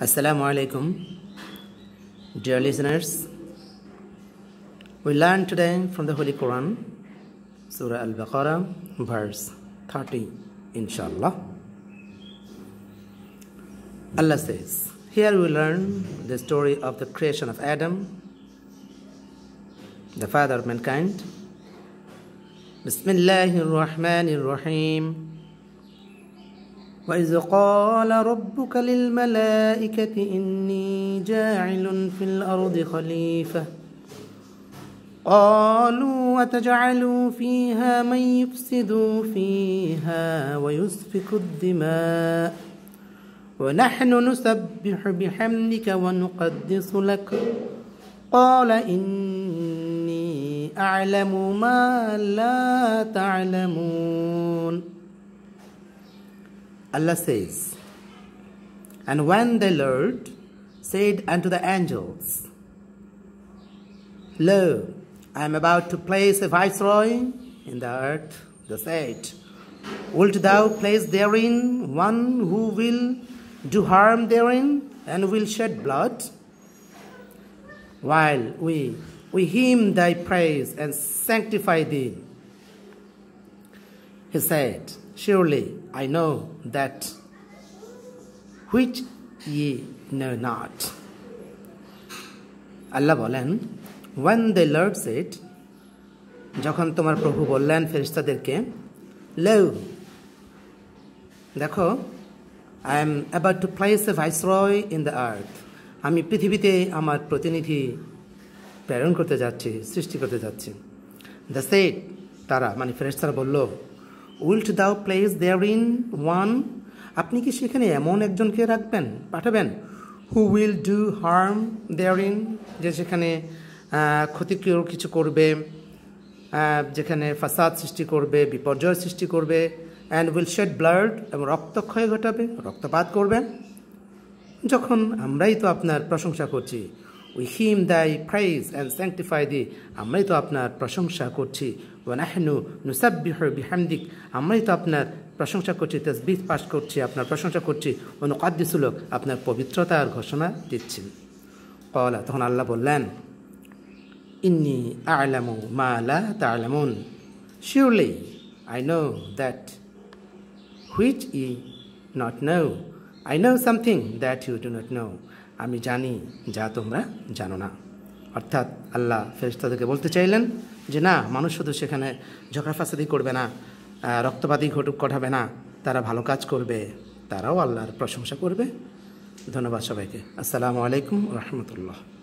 Assalamu alaikum, dear listeners. We learn today from the Holy Quran, Surah Al Baqarah, verse 30, inshallah. Allah says, Here we learn the story of the creation of Adam, the father of mankind. Bismillahir Rahmanir Rahim. وإذ قال ربك للملائكة إني جاعل في الأرض خليفة. قالوا وتجعل فيها من يفسد فيها ويسفك الدماء. ونحن نسبح بحمدك ونقدس لك. قال إني أعلم ما لا تعلمون. Allah says, And when the Lord said unto the angels, Lo, I am about to place a viceroy in the earth, they said, Wilt thou place therein one who will do harm therein and will shed blood? While we, we hymn thy praise and sanctify thee. He said, Surely, I know that which ye know not. আল্লাহ বলেন one the Lord set যখন তোমার প্রভু বললেন ফেরিস্তাদেরকে লো, দেখো I am about to place a viceroy in the earth আমি পৃথিবীতে আমার প্রতিনিধি প্রেরণ করতে যাচ্ছি, সৃষ্টি করতে যাচ্ছি. দ্য সেট তারা মানে ফেরেস্তারা বলল উইল্ট দাও প্লেস দেয়ার ইন ওয়ান। আপনি কি সেখানে এমন একজনকে রাখবেন, পাঠাবেন? Who will do harm there in যে সেখানে ক্ষতিকর কিছু করবে যেখানে ফাসাদ সৃষ্টি করবে, বিপর্যয় সৃষ্টি করবে অ্যান্ড উইল শেড ব্লাড এবং রক্তক্ষয় ঘটাবে, রক্তপাত করবেন যখন আমরাই তো আপনার প্রশংসা করছি উই হিম দাই প্রাইজ অ্যান্ড স্যাংটিফাই দি আমরাই তো আপনার প্রশংসা করছি ওয়ানাহনু নুসাব্বিহ বিহামদিক আমরাই তো আপনার প্রশংসা করছি তসবিহ পাশ করছি আপনার প্রশংসা করছি অনুকাদ্দিসুলক আপনার পবিত্রতার ঘোষণা দিচ্ছি কলা তখন আল্লাহ বললেন, ইন্নি আলামু মা লা তালামুন। Surely I know that which ye not know I know something that you do not know আমি জানি যা তোমরা জানো না। অর্থাৎ আল্লাহ ফেরিস্তাদেরকে বলতে চাইলেন যে, না, মানুষ শুধু সেখানে ঝগড়া ফাসাদি করবে না রক্তপাতি ঘটুক, ঘটাবে না। তারা ভালো কাজ করবে, তারাও আল্লাহর প্রশংসা করবে। ধন্যবাদ সবাইকে। আসসালামু আলাইকুম রহমতুল্লাহ।